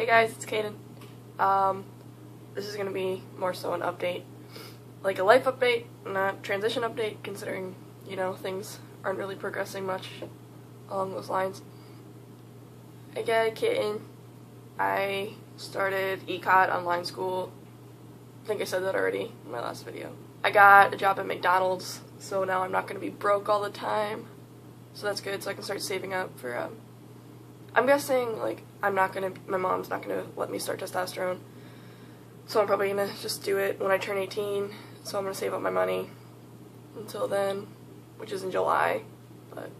Hey guys, it's Kayden. Um, this is gonna be more so an update, like a life update, not transition update, considering you know things aren't really progressing much along those lines. I got a kitten. I started ECOT online school. I think I said that already in my last video. I got a job at McDonald's, so now I'm not gonna be broke all the time. So that's good. So I can start saving up for um, I'm guessing like I'm not gonna my mom's not gonna let me start testosterone. So I'm probably gonna just do it when I turn 18. So I'm gonna save up my money until then, which is in July. But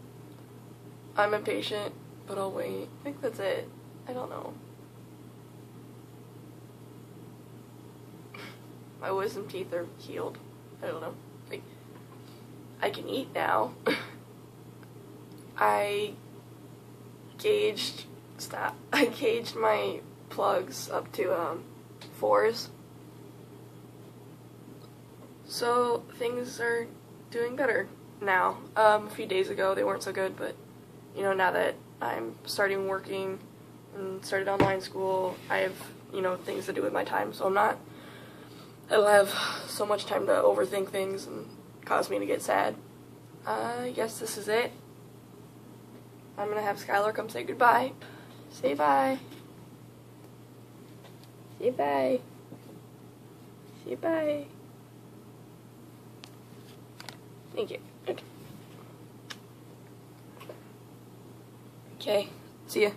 I'm impatient, but I'll wait. I think that's it. I don't know. My wisdom teeth are healed. I don't know. Like I can eat now. I gauged stop. I gauged my plugs up to um fours. So things are doing better now. Um, a few days ago they weren't so good, but you know now that I'm starting working and started online school, I have you know things to do with my time, so I'm not. I don't have so much time to overthink things and cause me to get sad. I uh, guess this is it. I'm gonna have Skylar come say goodbye. Say bye. Say bye. Say bye. Thank you. Okay. Okay. See ya.